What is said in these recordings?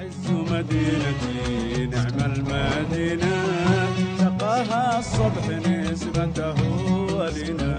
عز مدينتي نعم المدينة. سقاها الصبح نسبته ولنا.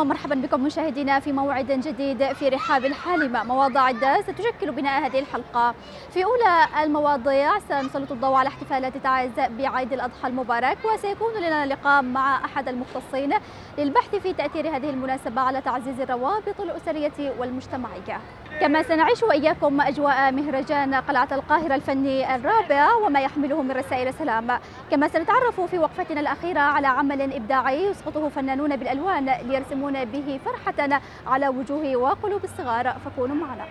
ومرحبا بكم مشاهدينا في موعد جديد في رحاب الحالمة. مواضيع عده ستشكل بناء هذه الحلقة. في أولى المواضيع سنسلط الضوء على احتفالات تعز بعيد الأضحى المبارك وسيكون لنا لقاء مع أحد المختصين للبحث في تأثير هذه المناسبة على تعزيز الروابط الأسرية والمجتمعية. كما سنعيش وإياكم أجواء مهرجان قلعة القاهرة الفني الرابع وما يحمله من رسائل سلام. كما سنتعرف في وقفتنا الأخيرة على عمل إبداعي يسقطه فنانون بالألوان ليرسمون به فرحة على وجوه وقلوب الصغار. فكونوا معنا.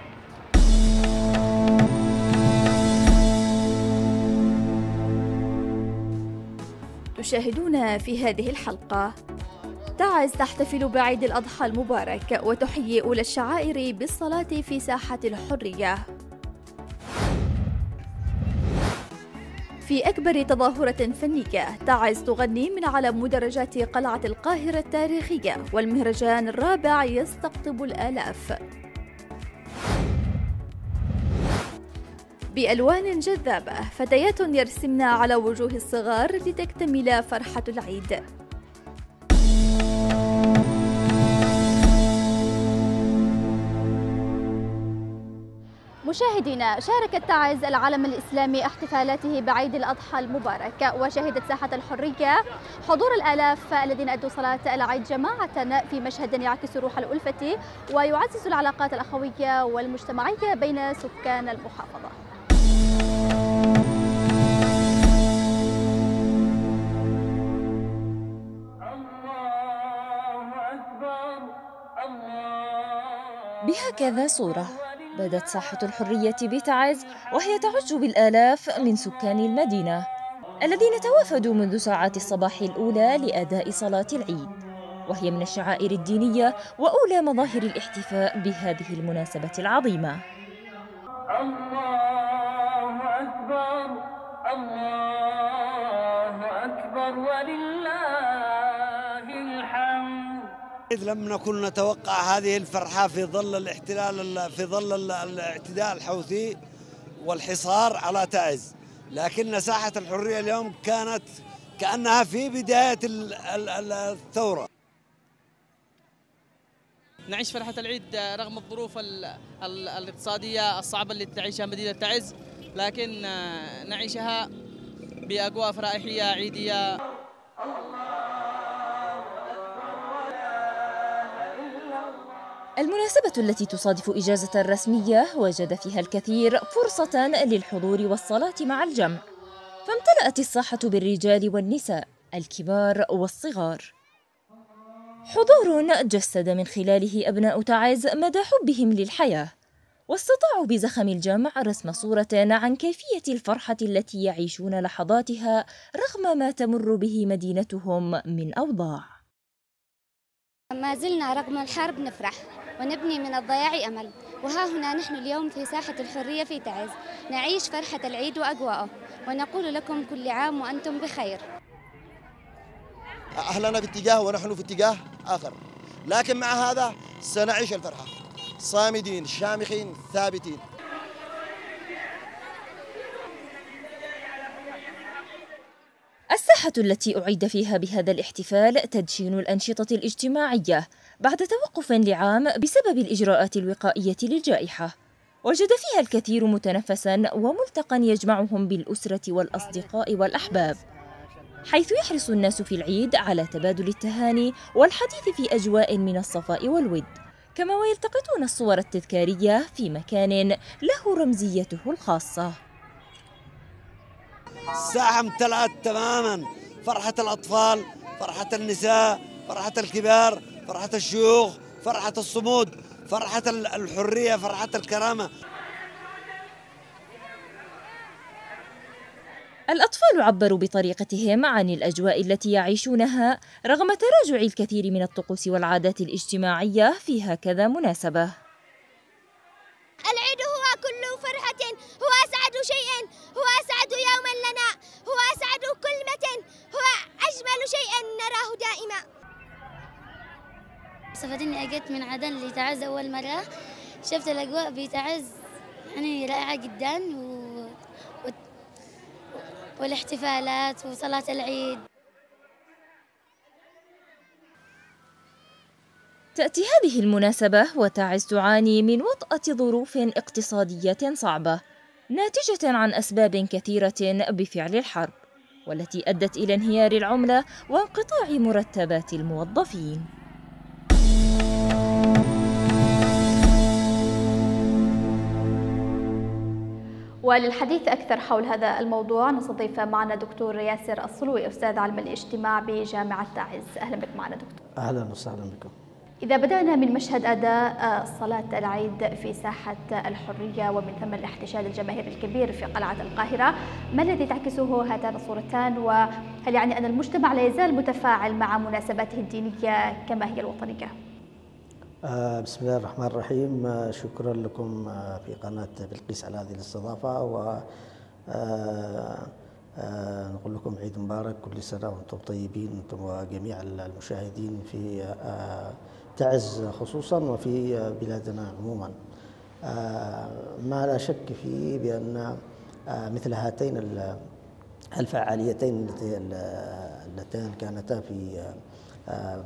تشاهدون في هذه الحلقة. تعز تحتفل بعيد الأضحى المبارك وتحيي أولى الشعائر بالصلاة في ساحة الحرية. في أكبر تظاهرة فنية تعز تغني من على مدرجات قلعة القاهرة التاريخية والمهرجان الرابع يستقطب الآلاف. بألوان جذابة فتيات يرسمن على وجوه الصغار لتكتمل فرحة العيد. مشاهدينا شاركت تعز العالم الإسلامي احتفالاته بعيد الأضحى المبارك وشهدت ساحة الحرية حضور الآلاف الذين أدوا صلاة العيد جماعة في مشهد يعكس روح الألفة ويعزز العلاقات الأخوية والمجتمعية بين سكان المحافظة. بهكذا صورة. بدت ساحة الحرية بتعز وهي تعج بالآلاف من سكان المدينة الذين توافدوا منذ ساعات الصباح الأولى لأداء صلاة العيد وهي من الشعائر الدينية وأولى مظاهر الاحتفاء بهذه المناسبة العظيمة. الله أكبر الله أكبر ولله إذ لم نكن نتوقع هذه الفرحة في ظل الاحتلال في ظل الاعتداء الحوثي والحصار على تعز لكن ساحة الحرية اليوم كانت كأنها في بداية ال- ال- ال- الثورة. نعيش فرحة العيد رغم الظروف ال- ال- الاقتصادية الصعبة اللي تعيشها مدينة تعز لكن آه، نعيشها بأجواء فرائحية عيدية. المناسبة التي تصادف إجازة رسمية وجد فيها الكثير فرصة للحضور والصلاة مع الجمع فامتلأت الساحة بالرجال والنساء الكبار والصغار. حضور جسد من خلاله أبناء تعز مدى حبهم للحياة واستطاعوا بزخم الجمع رسم صورة عن كيفية الفرحة التي يعيشون لحظاتها رغم ما تمر به مدينتهم من أوضاع. ما زلنا رغم الحرب نفرح. ونبني من الضياع أمل. وها هنا نحن اليوم في ساحة الحرية في تعز. نعيش فرحة العيد وأجواءه. ونقول لكم كل عام وأنتم بخير. أهلنا في اتجاه ونحن في اتجاه آخر. لكن مع هذا سنعيش الفرحة. صامدين شامخين ثابتين. الساحة التي أعيد فيها بهذا الاحتفال تدشين الأنشطة الاجتماعية بعد توقف لعام بسبب الإجراءات الوقائية للجائحة. وجد فيها الكثير متنفسا وملتقى يجمعهم بالأسرة والأصدقاء والأحباب حيث يحرص الناس في العيد على تبادل التهاني والحديث في أجواء من الصفاء والود. كما ويلتقطون الصور التذكارية في مكان له رمزيته الخاصة. الساحة امتلأت تماما. فرحة الأطفال فرحة النساء فرحة الكبار فرحة الشيوخ فرحة الصمود فرحة ال- الحرية فرحة الكرامة. الأطفال عبروا بطريقتهم عن الأجواء التي يعيشونها رغم تراجع الكثير من الطقوس والعادات الاجتماعية في هكذا مناسبة. العيد هو كل فرحة هو أسعد شيء هو أسعد لنا. هو أسعد كلمة. هو أجمل شيء نراه دائما. صفت إني أجيت من عدن لتعز أول مرة. شفت الأجواء بتعز. يعني رائعة جدا و... و... والاحتفالات وصلاة العيد. تأتي هذه المناسبة وتعز تعاني من وطأة ظروف اقتصادية صعبة. ناتجة عن أسباب كثيرة بفعل الحرب والتي أدت إلى انهيار العملة وانقطاع مرتبات الموظفين. وللحديث أكثر حول هذا الموضوع نستضيف معنا دكتور ياسر الصلوي أستاذ علم الاجتماع بجامعة تعز. أهلا بك معنا دكتور. أهلا وسهلا بكم. إذا بدأنا من مشهد أداء صلاة العيد في ساحة الحرية ومن ثم الاحتشاد الجماهيري الكبير في قلعة القاهرة. ما الذي تعكسه هاتان الصورتان؟ وهل يعني أن المجتمع لا يزال متفاعل مع مناسباته الدينية كما هي الوطنية؟ آه بسم الله الرحمن الرحيم. آه شكرا لكم آه في قناة بلقيس على هذه الاستضافة. و نقول لكم عيد مبارك كل سنة وأنتم طيبين أنتم وجميع المشاهدين في تعز خصوصا وفي بلادنا عموما. ما لا شك فيه بأن مثل هاتين الفعاليتين اللتان كانتا في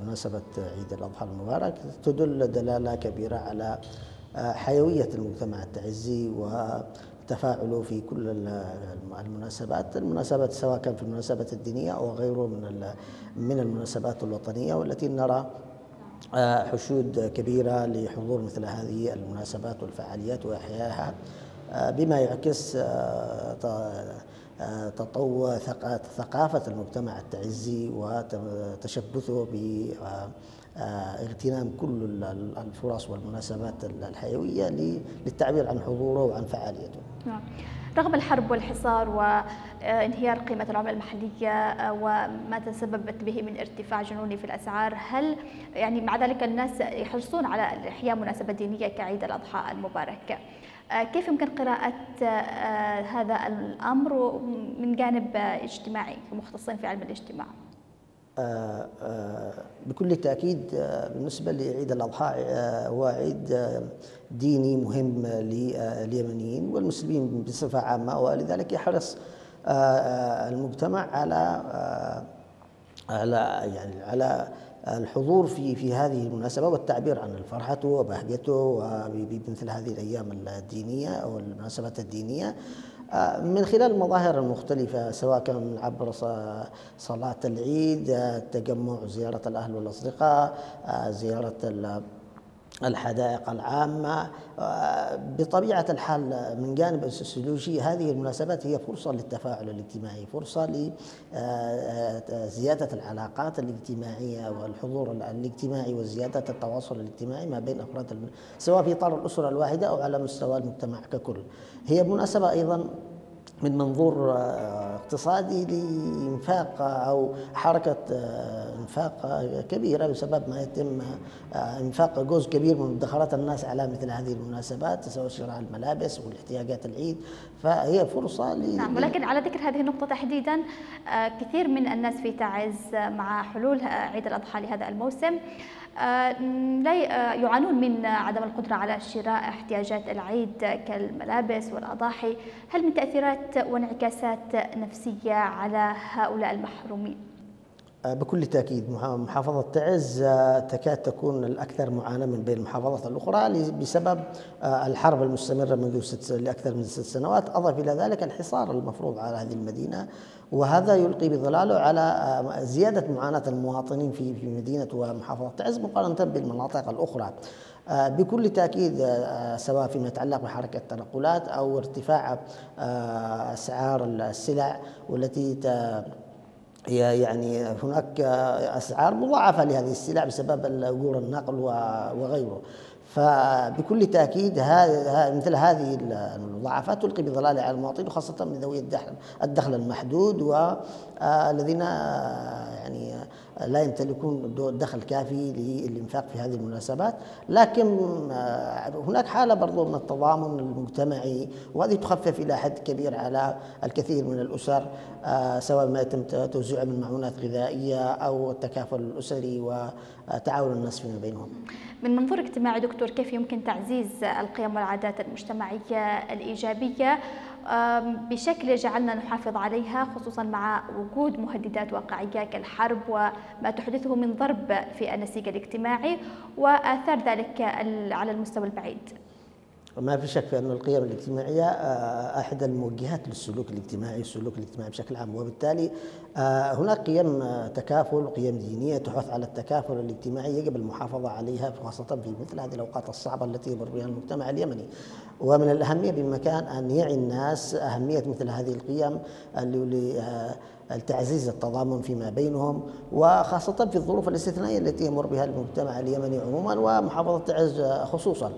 مناسبة عيد الأضحى المبارك تدل دلالة كبيرة على حيوية المجتمع التعزي وتفاعله في كل المناسبات المناسبات سواء كان في المناسبات الدينية أو غيره من من المناسبات الوطنية والتي نرى حشود كبيرة لحضور مثل هذه المناسبات والفعاليات وإحيائها بما يعكس تطور ثقافة المجتمع التعزي وتشبثه باغتنام كل الفرص والمناسبات الحيوية للتعبير عن حضوره وعن فعاليته نعم. رغم الحرب والحصار وانهيار قيمة العملة المحلية وما تسببت به من ارتفاع جنوني في الأسعار هل يعني مع ذلك الناس يحرصون على إحياء مناسبة دينية كعيد الأضحى المبارك كيف يمكن قراءة هذا الأمر من جانب اجتماعي كمختصين في علم الاجتماع؟ بكل تأكيد بالنسبة لعيد الأضحى هو عيد ديني مهم لليمنيين والمسلمين بصفة عامة ولذلك يحرص المجتمع على على يعني على الحضور في في هذه المناسبة والتعبير عن فرحته وبهجته بمثل هذه الأيام الدينية أو المناسبات الدينية. من خلال المظاهر المختلفة سواء كان عبر صلاة العيد التجمع زيارة الأهل والأصدقاء زيارة الحدائق العامة بطبيعة الحال من جانب السوسيولوجي هذه المناسبات هي فرصة للتفاعل الاجتماعي فرصة لزيادة العلاقات الاجتماعية والحضور الاجتماعي وزيادة التواصل الاجتماعي ما بين أفراد سواء في إطار الأسرة الواحدة أو على مستوى المجتمع ككل. هي مناسبة أيضا من منظور اقتصادي لإنفاق أو حركة إنفاق كبيرة بسبب ما يتم إنفاق جزء كبير من مدخرات الناس على مثل هذه المناسبات سواء شراء الملابس والاحتياجات العيد. فهي فرصة ل... نعم ولكن على ذكر هذه النقطة تحديدا كثير من الناس في تعز مع حلول عيد الأضحى لهذا الموسم. لا يعانون من عدم القدرة على شراء احتياجات العيد كالملابس والأضاحي هل من تأثيرات وانعكاسات نفسية على هؤلاء المحرومين؟ بكل تأكيد محافظة تعز تكاد تكون الأكثر معاناة من بين المحافظات الأخرى بسبب الحرب المستمرة منذ ست لأكثر من ست سنوات. أضف إلى ذلك الحصار المفروض على هذه المدينة وهذا يلقي بظلاله على زيادة معاناة المواطنين في في مدينة ومحافظة تعز مقارنة بالمناطق الأخرى. بكل تأكيد سواء فيما يتعلق بحركة التنقلات أو ارتفاع أسعار السلع والتي يعني هناك أسعار مضاعفة لهذه السلع بسبب اجور النقل وغيره. فبكل تأكيد مثل هذه المضاعفات تلقي بظلال على المواطنين وخاصة من ذوي الدخل الدخل المحدود والذين يعني لا يمتلكون دخل كافي للإنفاق في هذه المناسبات. لكن هناك حالة برضو من التضامن المجتمعي وهذه تخفف إلى حد كبير على الكثير من الأسر سواء ما يتم توزيعه من معونات غذائية أو التكافل الأسري وتعاون الناس فيما بينهم. من منظور اجتماعي دكتور كيف يمكن تعزيز القيم والعادات المجتمعية الإيجابية بشكل يجعلنا نحافظ عليها خصوصا مع وجود مهددات واقعية كالحرب وما تحدثه من ضرب في النسيج الاجتماعي وآثار ذلك على المستوى البعيد. ما في شك في أن القيم الاجتماعية آه، أحد الموجهات للسلوك الاجتماعي السلوك الاجتماعي بشكل عام. وبالتالي آه، هناك قيم آه، تكافل قيم دينية تحث على التكافل الاجتماعي يجب المحافظة عليها خاصة في مثل هذه الأوقات الصعبة التي يمر بها المجتمع اليمني. ومن الأهمية بمكان أن يعي الناس أهمية مثل هذه القيم لتعزيز التضامن فيما بينهم وخاصة في الظروف الاستثنائية التي يمر بها المجتمع اليمني عموما ومحافظة تعز خصوصا.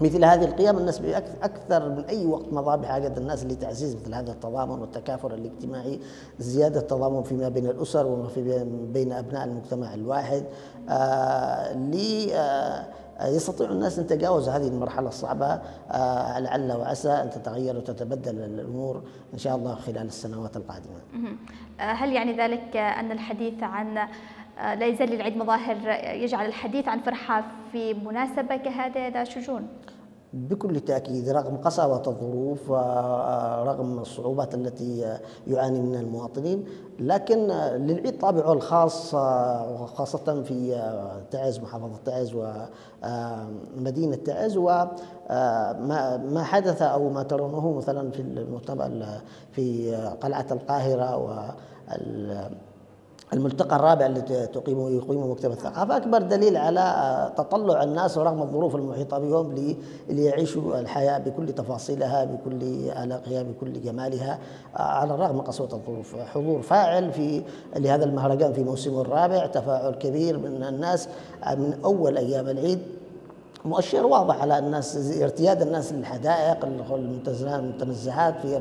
مثل هذه القيم الناس أكثر من أي وقت مضى بحاجة الناس لتعزيز مثل هذا التضامن والتكافل الاجتماعي، زيادة التضامن فيما بين الأسر وما في بين أبناء المجتمع الواحد. آه لي آه يستطيع الناس أن يتجاوزوا هذه المرحلة الصعبة. آه لعل وعسى أن تتغير وتتبدل الأمور إن شاء الله خلال السنوات القادمة. هل يعني ذلك أن الحديث عن آه، لا يزال العيد مظاهر يجعل الحديث عن فرحة في مناسبة كهذا ذا شجون. بكل تأكيد رغم قساوة الظروف ورغم آه، الصعوبات التي يعاني منها المواطنين لكن للعيد طابعه الخاص وخاصة في تعز محافظة تعز ومدينة تعز وما حدث أو ما ترونه مثلا في المؤتمر في قلعة القاهرة و الملتقى الرابع الذي تقيمه يقيمه مكتب الثقافة. أكبر دليل على تطلع الناس ورغم الظروف المحيطة بهم ليعيشوا الحياة بكل تفاصيلها بكل الاقها بكل جمالها على الرغم من قسوه الظروف. حضور فاعل في لهذا المهرجان في موسمه الرابع تفاعل كبير من الناس من أول أيام العيد. مؤشر واضح على الناس ارتياد الناس للحدائق المتنزهات في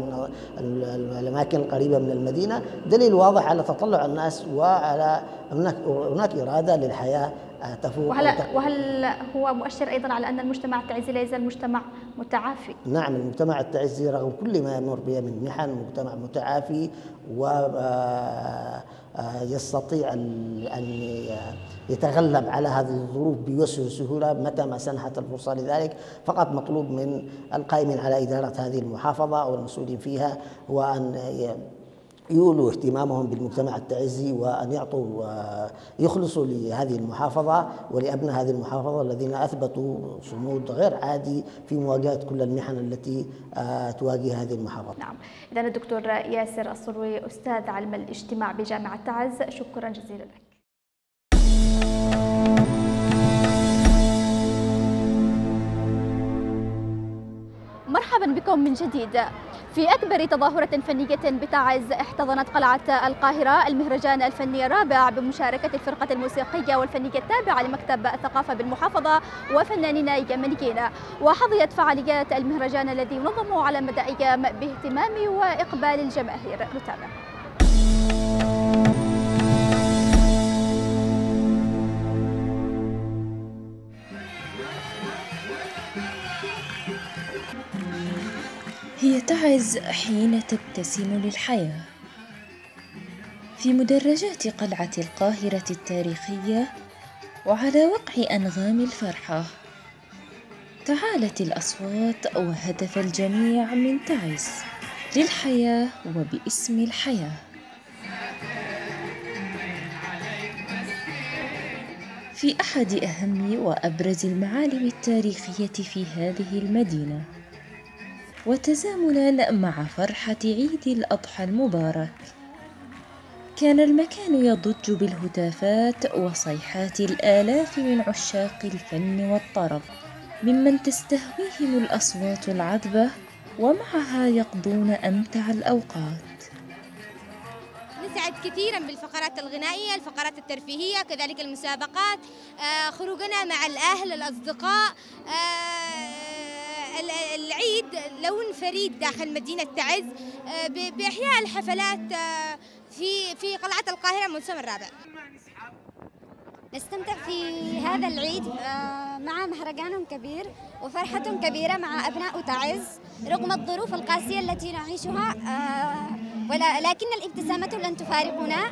الأماكن القريبة من المدينة دليل واضح على تطلع الناس وعلى هناك هناك إرادة للحياة تفوق وهل وهل هو مؤشر أيضا على أن المجتمع التعزي لا يزال مجتمع متعافي؟ نعم المجتمع التعزي رغم كل ما يمر به من محن مجتمع متعافي و آه، يستطيع ان يتغلب على هذه الظروف بيسر وسهوله متى ما سنحت الفرصة لذلك. فقط مطلوب من القائمين على إدارة هذه المحافظة أو المسؤولين فيها هو ان يولوا اهتمامهم بالمجتمع التعزي وأن يعطوا يخلصوا لهذه المحافظة ولأبناء هذه المحافظة الذين أثبتوا صمود غير عادي في مواجهة كل المحن التي آه، تواجه هذه المحافظة. نعم، اذا الدكتور ياسر الصروي أستاذ علم الاجتماع بجامعة تعز شكرا جزيلا لك. مرحبا بكم من جديد في أكبر تظاهرة فنية بتعز احتضنت قلعة القاهرة المهرجان الفني الرابع بمشاركة الفرقة الموسيقية والفنية التابعة لمكتب الثقافة بالمحافظة وفنانين يمنيين. وحظيت فعاليات المهرجان الذي ينظم على مدى أيام باهتمام وإقبال الجماهير. نتابع. هي تعز حين تبتسم للحياة. في مدرجات قلعة القاهرة التاريخية وعلى وقع أنغام الفرحة تعالت الأصوات وهتف الجميع من تعز للحياة وباسم الحياة. في أحد أهم وأبرز المعالم التاريخية في هذه المدينة وتزامنا مع فرحة عيد الأضحى المبارك. كان المكان يضج بالهتافات وصيحات الآلاف من عشاق الفن والطرب ممن تستهويهم الأصوات العذبة ومعها يقضون أمتع الأوقات. نسعد كثيرا بالفقرات الغنائية الفقرات الترفيهية كذلك المسابقات. آه، خروجنا مع الأهل الأصدقاء. آه، العيد لون فريد داخل مدينة تعز آه، بإحياء الحفلات آه، في في قلعة القاهرة الموسم الرابع. نستمتع في هذا العيد آه، مع مهرجان كبير وفرحة كبيرة مع أبناء تعز رغم الظروف القاسية التي نعيشها ولكن الابتسامة لن تفارقنا.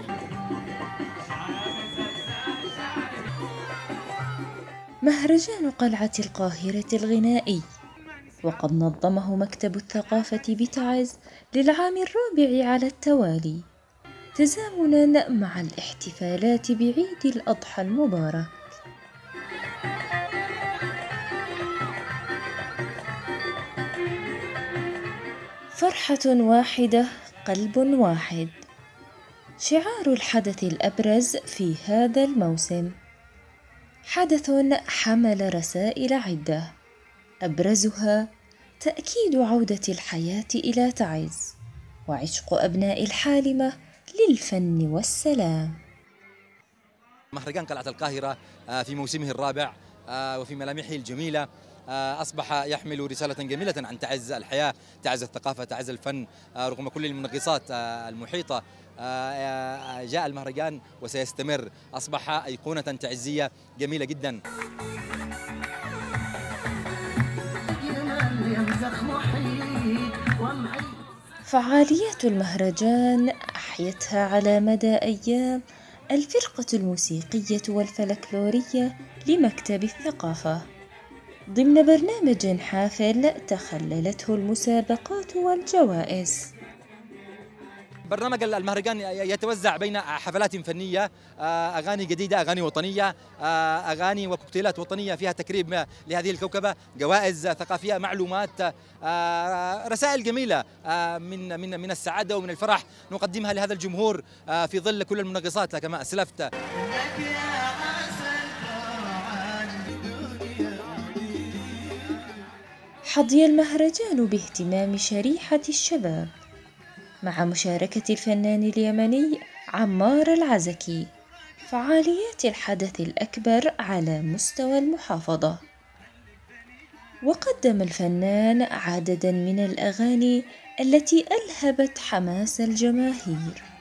مهرجان قلعة القاهرة الغنائي. وقد نظمه مكتب الثقافة بتعز للعام الرابع على التوالي تزامنا مع الاحتفالات بعيد الأضحى المبارك. فرحة واحدة قلب واحد. شعار الحدث الأبرز في هذا الموسم. حدث حمل رسائل عدة. أبرزها تأكيد عودة الحياة إلى تعز وعشق أبناء الحالمة للفن والسلام. مهرجان قلعة القاهرة آه، في موسمه الرابع آه، وفي ملامحه الجميلة آه، أصبح يحمل رسالة جميلة عن تعز الحياة تعز الثقافة تعز الفن رغم كل المنغصات المحيطة. جاء المهرجان وسيستمر. أصبح أيقونة تعزية جميلة جدا. فعاليات المهرجان أحيتها على مدى أيام الفرقة الموسيقية والفلكلورية لمكتب الثقافة. ضمن برنامج حافل تخللته المسابقات والجوائز. برنامج المهرجان يتوزع بين حفلات فنية آه، أغاني جديدة أغاني وطنية آه، أغاني وكوكتيلات وطنية فيها تكريم لهذه الكوكبة جوائز ثقافية معلومات آه، رسائل جميلة من من من السعادة ومن الفرح نقدمها لهذا الجمهور في ظل كل المنغصات. كما أسلفت. حظي المهرجان باهتمام شريحة الشباب. مع مشاركة الفنان اليمني عمار العزكي فعاليات الحدث الأكبر على مستوى المحافظة. وقدم الفنان عددا من الأغاني التي ألهبت حماس الجماهير.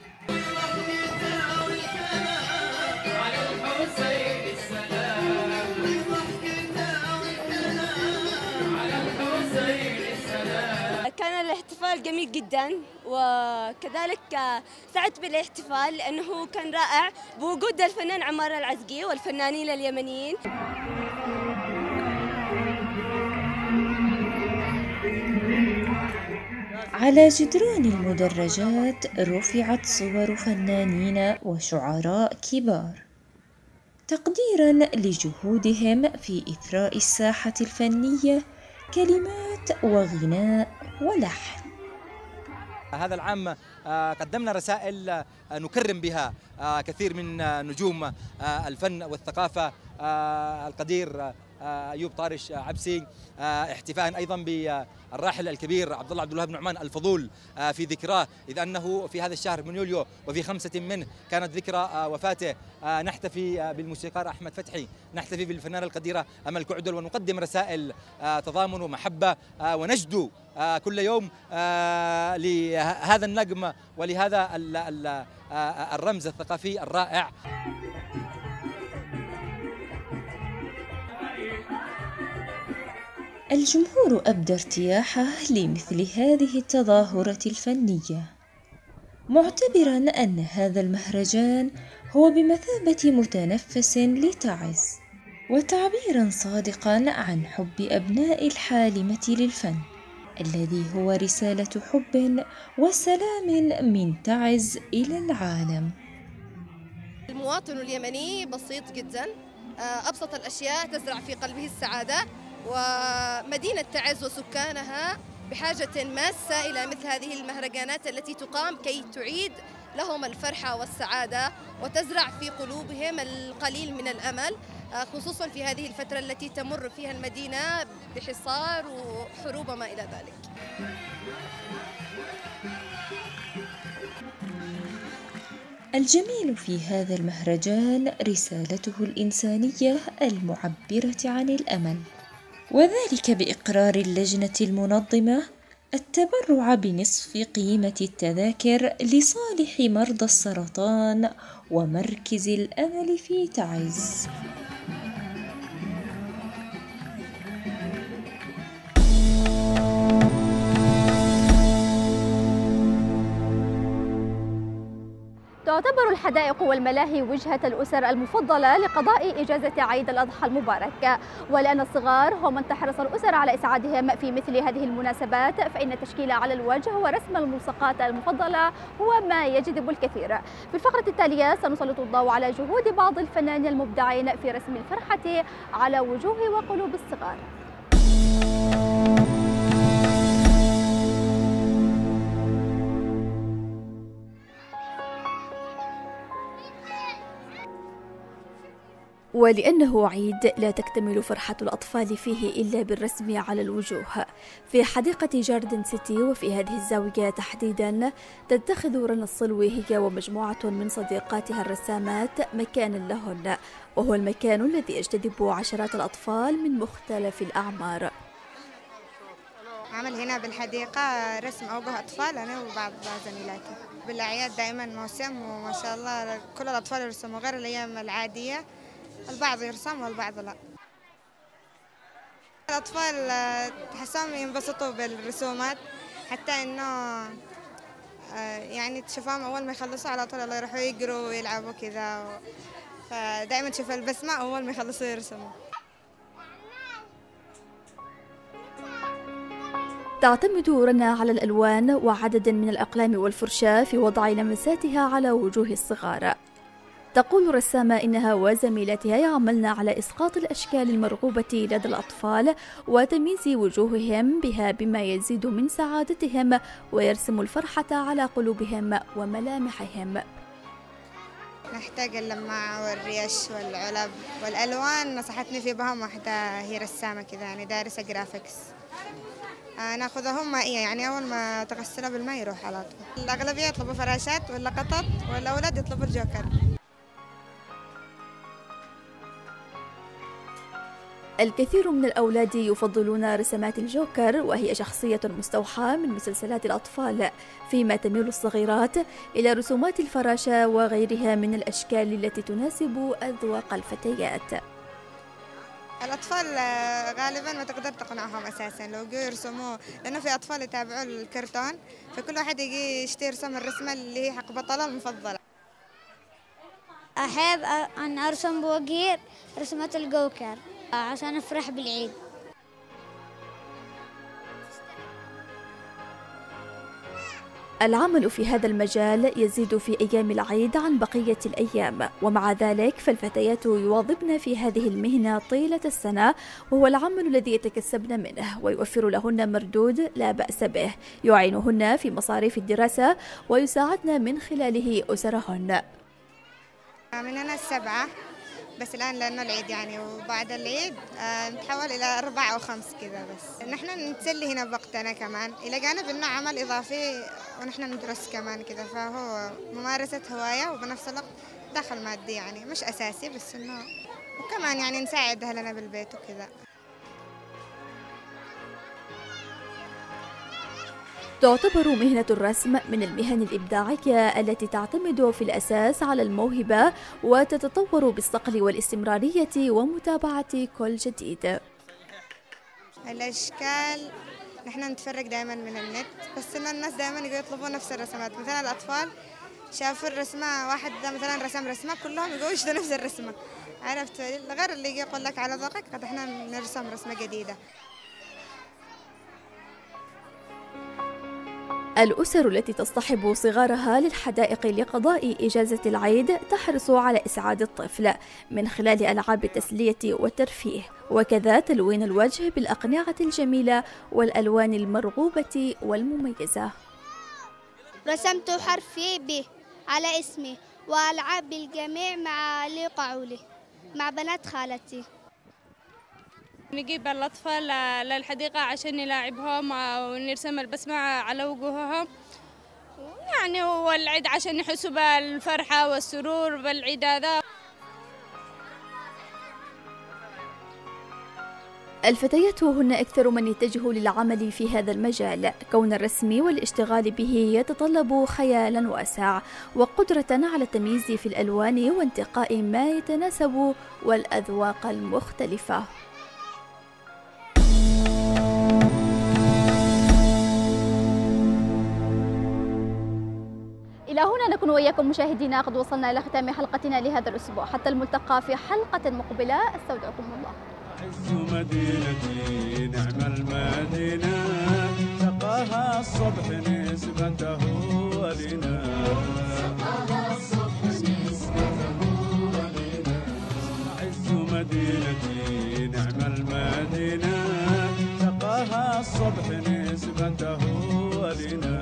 جميل جدا وكذلك سعدت بالاحتفال لأنه كان رائع بوجود الفنان عمار العزقي والفنانين اليمنيين. على جدران المدرجات رفعت صور فنانين وشعراء كبار. تقديرا لجهودهم في إثراء الساحة الفنية كلمات وغناء ولحن. هذا العام آه، قدمنا رسائل آه، نكرم بها آه، كثير من نجوم الفن والثقافة القدير أيوب طارش عبسي احتفاء أيضا بالراحل الكبير عبد الله عبد الوهاب نعمان الفضول في ذكراه إذ أنه في هذا الشهر من يوليو وفي خمسة منه كانت ذكرى وفاته. نحتفي بالموسيقار أحمد فتحي نحتفي بالفنانة القديرة أمل كعدل ونقدم رسائل تضامن ومحبة ونجدو كل يوم لهذا النجم ولهذا الرمز الثقافي الرائع. الجمهور أبدى ارتياحه لمثل هذه التظاهرة الفنية معتبرا أن هذا المهرجان هو بمثابة متنفس لتعز وتعبيرا صادقا عن حب أبناء الحالمة للفن الذي هو رسالة حب وسلام من تعز إلى العالم. المواطن اليمني بسيط جدا آه، أبسط الأشياء تزرع في قلبه السعادة ومدينة تعز وسكانها بحاجة ماسة إلى مثل هذه المهرجانات التي تقام كي تعيد لهم الفرحة والسعادة وتزرع في قلوبهم القليل من الأمل آه، خصوصا في هذه الفترة التي تمر فيها المدينة بحصار وحروب وما إلى ذلك. الجميل في هذا المهرجان رسالته الإنسانية المعبرة عن الأمل. وذلك بإقرار اللجنة المنظمة التبرع بنصف قيمة التذاكر لصالح مرضى السرطان ومركز الأمل في تعز. تعتبر الحدائق والملاهي وجهة الأسر المفضلة لقضاء إجازة عيد الأضحى المبارك. ولأن الصغار هم من تحرص الأسر على إسعادهم في مثل هذه المناسبات فإن التشكيل على الوجه ورسم الملصقات المفضلة هو ما يجذب الكثير. في الفقرة التالية سنسلط الضوء على جهود بعض الفنانين المبدعين في رسم الفرحة على وجوه وقلوب الصغار. ولأنه عيد لا تكتمل فرحة الأطفال فيه إلا بالرسم على الوجوه. في حديقة جاردن سيتي وفي هذه الزاوية تحديدا تتخذ رنا الصلوي هي ومجموعة من صديقاتها الرسامات مكانا لهن وهو المكان الذي يجتذب عشرات الأطفال من مختلف الأعمار. عمل هنا بالحديقة رسم أوجه أطفال أنا وبعض زميلاتي. بالأعياد دائما موسم وما شاء الله كل الأطفال يرسموا غير الأيام العادية. البعض يرسم والبعض لا. الأطفال تحسهم ينبسطوا بالرسومات حتى إنه يعني تشوفهم أول ما يخلصوا على طول يروحوا يقروا ويلعبوا كذا فدائما تشوف البسمة أول ما يخلصوا يرسموا. تعتمد رنا على الألوان وعدد من الأقلام والفرشاة في وضع لمساتها على وجوه الصغار. تقول رسامة إنها وزميلاتها يعملن على إسقاط الأشكال المرغوبة لدى الأطفال وتمييز وجوههم بها بما يزيد من سعادتهم ويرسم الفرحة على قلوبهم وملامحهم. نحتاج اللماع والريش والعلب والألوان. نصحتني في بهم واحدة هي رسامة كذا يعني دارسة جرافيكس ناخذهم مائية يعني أول ما تغسلها بالماء يروح على طول. الأغلبية يطلبوا فراشات ولا قطط والأولاد يطلبوا الجوكر. الكثير من الأولاد يفضلون رسمات الجوكر وهي شخصية مستوحاة من مسلسلات الأطفال فيما تميل الصغيرات إلى رسومات الفراشة وغيرها من الأشكال التي تناسب أذواق الفتيات. الأطفال غالبا ما تقدر تقنعهم أساسا. لو جو يرسموه لأنه في أطفال يتابعوا الكرتون فكل واحد يجي يشتري رسم الرسمة اللي هي حق بطلة المفضلة. أحب أن أرسم بوجهي رسمة الجوكر. عشان أفرح بالعيد. العمل في هذا المجال يزيد في أيام العيد عن بقية الأيام ومع ذلك فالفتيات يواظبن في هذه المهنة طيلة السنة وهو العمل الذي يتكسبن منه ويوفر لهن مردود لا بأس به. يعينهن في مصاريف الدراسة ويساعدن من خلاله أسرهن. من أنا السبعة. بس الآن لأنه العيد يعني وبعد العيد آه نتحول إلى أربع أو خمس كذا بس. نحن نتسلي هنا بوقتنا كمان. إلى جانب إنه عمل إضافي ونحن ندرس كمان كذا فهو ممارسة هواية وبنفس الوقت دخل مادي يعني مش أساسي بس إنه وكمان يعني نساعد أهلنا بالبيت وكذا. تعتبر مهنة الرسم من المهن الإبداعية التي تعتمد في الأساس على الموهبة وتتطور بالصقل والاستمرارية ومتابعة كل جديد. الأشكال نحن نتفرج دائما من النت بس إن الناس دائما يطلبون نفس الرسمات مثلا الأطفال شافوا الرسمة واحد مثلا رسم رسمة كلهم يقولوا يشتروا نفس الرسمة. عرفت؟ غير اللي يقول لك على ذوقك قد إحنا نرسم رسمة جديدة. الأسر التي تصطحب صغارها للحدائق لقضاء إجازة العيد تحرص على إسعاد الطفل من خلال ألعاب التسلية والترفيه. وكذا تلوين الوجه بالأقنعة الجميلة والألوان المرغوبة والمميزة. رسمت حرفي ب على اسمي وألعب بالجميع مع لي قعولي مع بنات خالتي. نجيب الأطفال للحديقة عشان نلاعبهم ونرسم البسمة على وجوههم. يعني هو العيد عشان يحسوا بالفرحة والسرور بالعيد هذا. الفتيات هن أكثر من يتجه للعمل في هذا المجال. كون الرسم والاشتغال به يتطلب خيالا واسع وقدرة على التمييز في الألوان وانتقاء ما يتناسب والأذواق المختلفة. نكون وإياكم مشاهدينا قد وصلنا إلى ختام حلقتنا لهذا الأسبوع. حتى الملتقى في حلقة مقبلة استودعكم الله. عز مدينتي نعم المدينة. سقاها الصبح نسبته ولنا. عز مدينتي نعم المدينة. سقاها الصبح نسبته ولنا.